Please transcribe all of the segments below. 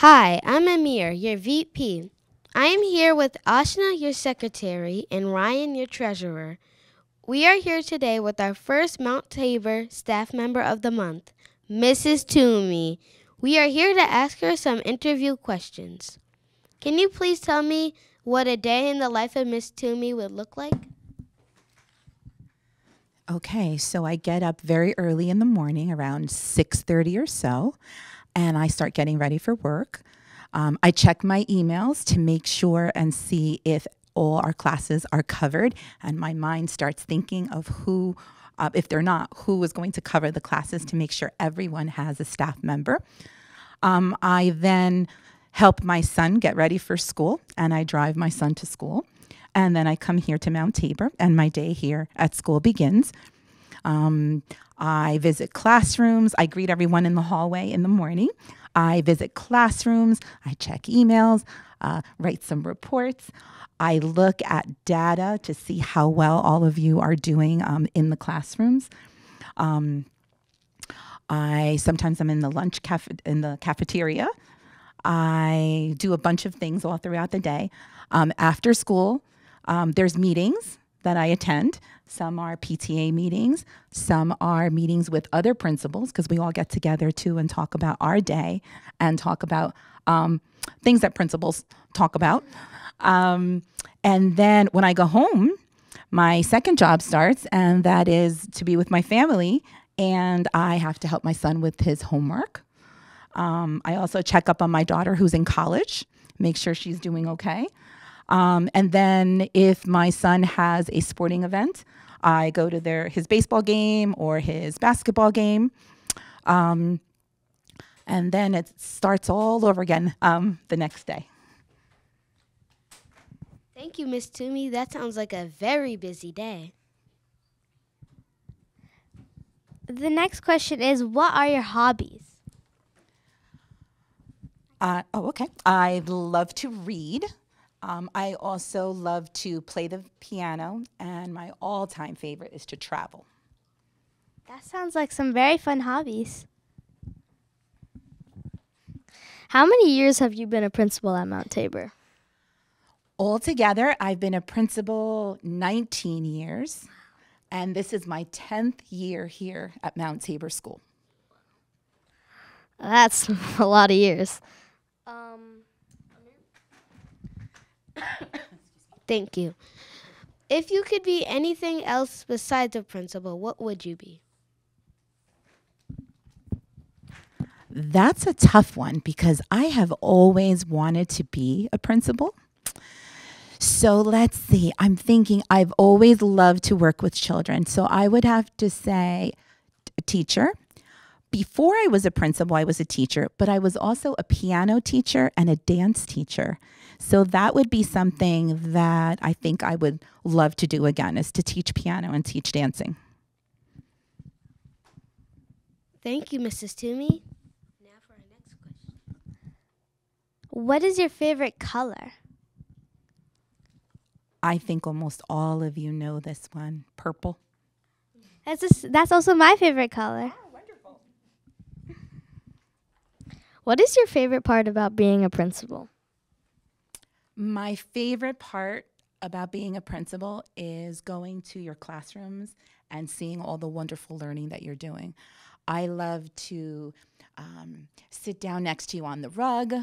Hi, I'm Amir, your VP. I am here with Ashna, your secretary, and Ryan, your treasurer. We are here today with our first Mount Tabor staff member of the month, Mrs. Toomey. We are here to ask her some interview questions. Can you please tell me what a day in the life of Miss Toomey would look like? Okay, so I get up very early in the morning, around 6:30 or so, and I start getting ready for work. Um, I check my emails to make sure and see if all our classes are covered, and my mind starts thinking of who, uh, if they're not, who is going to cover the classes to make sure everyone has a staff member. Um, I then help my son get ready for school, and I drive my son to school. And then I come here to Mount Tabor, and my day here at school begins. Um, I visit classrooms. I greet everyone in the hallway in the morning. I visit classrooms. I check emails, uh, write some reports. I look at data to see how well all of you are doing um, in the classrooms. Um, I sometimes I'm in the lunch caf- in the cafeteria. I do a bunch of things all throughout the day. Um, after school, um, there's meetings that I attend. Some are PTA meetings, some are meetings with other principals because we all get together too and talk about our day and talk about um, things that principals talk about. Um, and then when I go home, my second job starts, and that is to be with my family. And I have to help my son with his homework. Um, I also check up on my daughter who's in college, make sure she's doing okay. Um, and then if my son has a sporting event, I go to their his baseball game or his basketball game. Um, and then it starts all over again um, the next day. Thank you, Miss Toomey. That sounds like a very busy day. The next question is What are your hobbies? Uh, oh, okay. I love to read. Um, I also love to play the piano, and my all time favorite is to travel. That sounds like some very fun hobbies. How many years have you been a principal at Mount Tabor? Altogether, I've been a principal 19 years, and this is my 10th year here at Mount Tabor School. That's a lot of years. Thank you. If you could be anything else besides a principal, what would you be? That's a tough one because I have always wanted to be a principal. So let's see. I'm thinking I've always loved to work with children. So I would have to say teacher. Before I was a principal, I was a teacher, but I was also a piano teacher and a dance teacher. So that would be something that I think I would love to do again is to teach piano and teach dancing. Thank you, Mrs. Toomey. Now for our next question. what is your favorite color? I think almost all of you know this one purple. That's, just, that's also my favorite color. wonderful. What is your favorite part about being a principal? My favorite part about being a principal is going to your classrooms and seeing all the wonderful learning that you're doing. I love to um, sit down next to you on the rug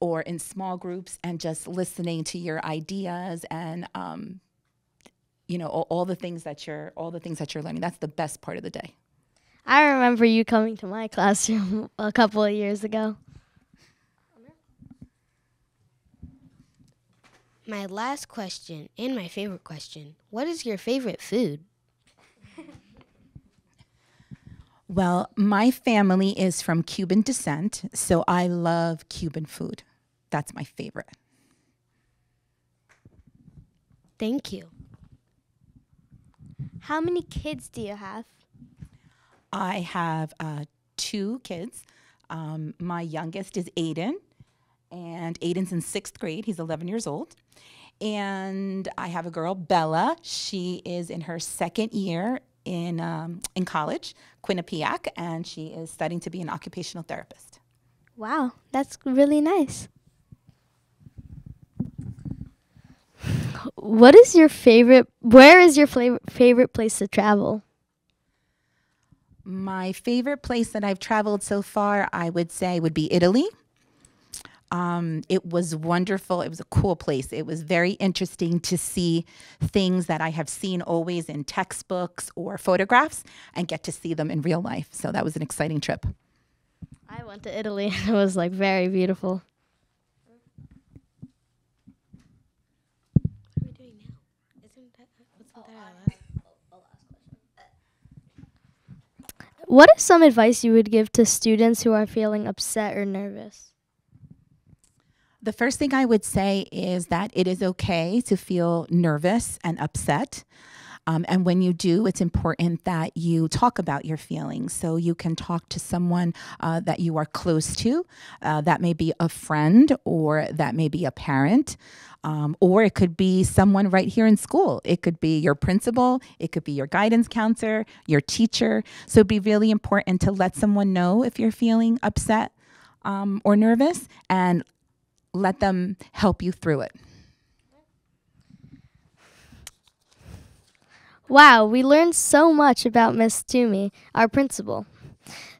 or in small groups and just listening to your ideas and um, you know all, all the things that you're all the things that you're learning. That's the best part of the day. I remember you coming to my classroom a couple of years ago. My last question and my favorite question What is your favorite food? Well, my family is from Cuban descent, so I love Cuban food. That's my favorite. Thank you. How many kids do you have? I have uh, two kids. Um, my youngest is Aiden, and Aiden's in sixth grade. He's 11 years old. And I have a girl, Bella. She is in her second year in, um, in college, Quinnipiac, and she is studying to be an occupational therapist. Wow, that's really nice. What is your favorite? Where is your favorite place to travel? My favorite place that I've traveled so far, I would say, would be Italy. Um, it was wonderful. It was a cool place. It was very interesting to see things that I have seen always in textbooks or photographs and get to see them in real life. So that was an exciting trip. I went to Italy. and It was like very beautiful. What are we doing now? Isn't that wasn't that our last? What is some advice you would give to students who are feeling upset or nervous? The first thing I would say is that it is okay to feel nervous and upset. Um, and when you do, it's important that you talk about your feelings. So you can talk to someone uh, that you are close to. Uh, that may be a friend or that may be a parent. Um, or it could be someone right here in school. It could be your principal, it could be your guidance counselor, your teacher. So it'd be really important to let someone know if you're feeling upset um, or nervous and let them help you through it. Wow, we learned so much about Miss Toomey, our principal.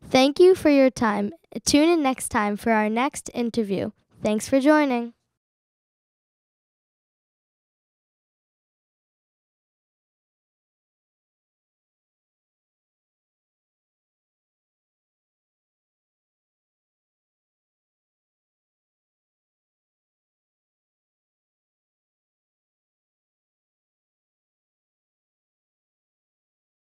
Thank you for your time. Tune in next time for our next interview. Thanks for joining.